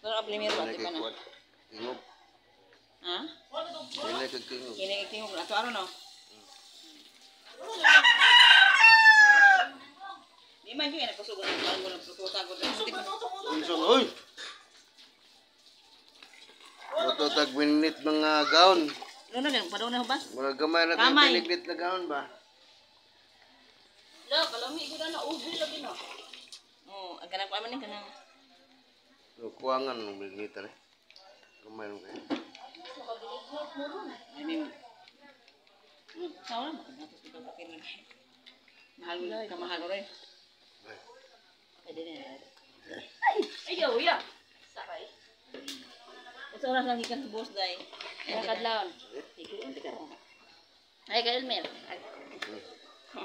Ba, Kini di ba kay na? Tingog. Ha? Kini kay tingog. Kini tingog na to ano no? Di man yung nagpasugot ng bago ng prututa ko. Unsa oy? Ito tag minute mga gaon. Ano na padaw na ba? Mga gamay na Kamay. kay piniglit na gaon ba? Lo, kalami ko na ubi lagi no. Oh, ang kanang pa man ni kanang. So, kuwangan ng minute eh. Gamay mo kayo. Hmm. Mahal mo ka mahal rin. Pwede na. Ay, ayaw ya. Sakay. Ito oras lang ikan sa boss dai. Nakadlaon. Ikaw ka. Ay, ka Elmer. Ano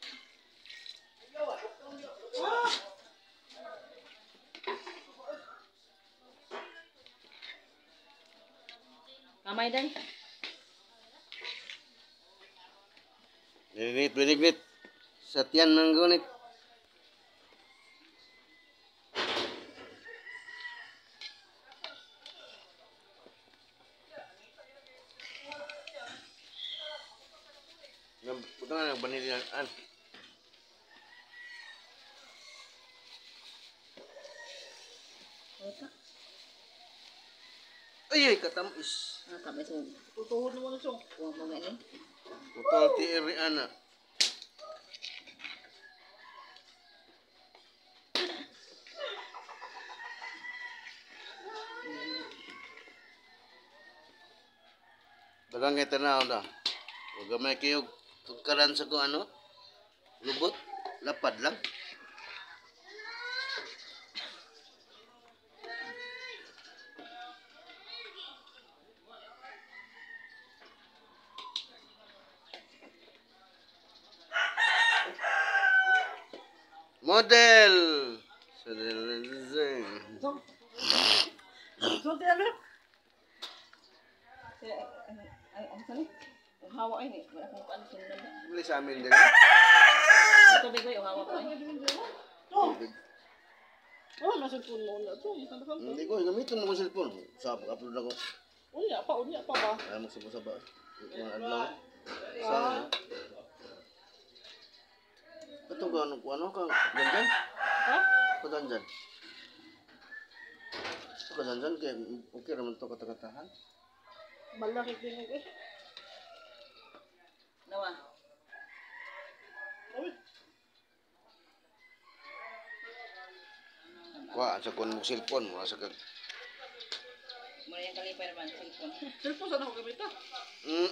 Kamay dan. Dinit, dinit, Setian nanggunit. Putangan yang benih an. Oh iya, katamis. Ah, katamis. Tutuhod naman siya. Huwag mo ganyan. Total ti eri anak. Dagang ito na ako na. Huwag may kayo tugkaran sa kung ano. Lubot. Lapad lang. Ang hawa ay ni. Wala kang paano sundan. Bili sa amin din. Ito big yung hawa ko ay. Oh, nasa phone mo na. Ano? Hindi ko, gamitin mo ko cellphone. Sa upload ako. Unya pa, unya pa ba? Ay, magsaba-saba. Mga adlaw. Sa... Ito ka, ano, ano ka, dandan? Ha? Ito dandan. Ito ka dandan, kaya okay naman ito katakatahan. Malaki din ako eh. Nawa. Kuha, sa kun mo cellphone, wala sa kag... Muna yung kalipay naman. Cellphone. cellphone sana ako gamit ah. Hmm,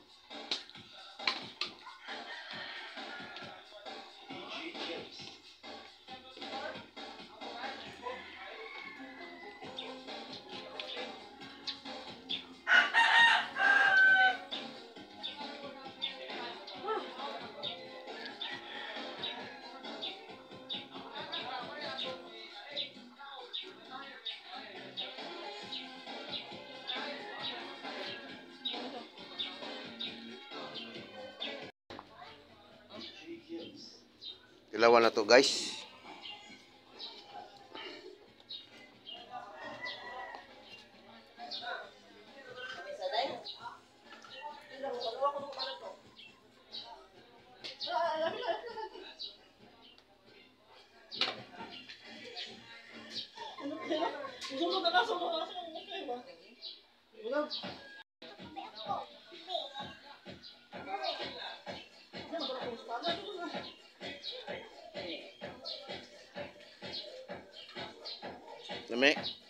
Dilawan na to guys. Ano ba? Ano ba? the mix.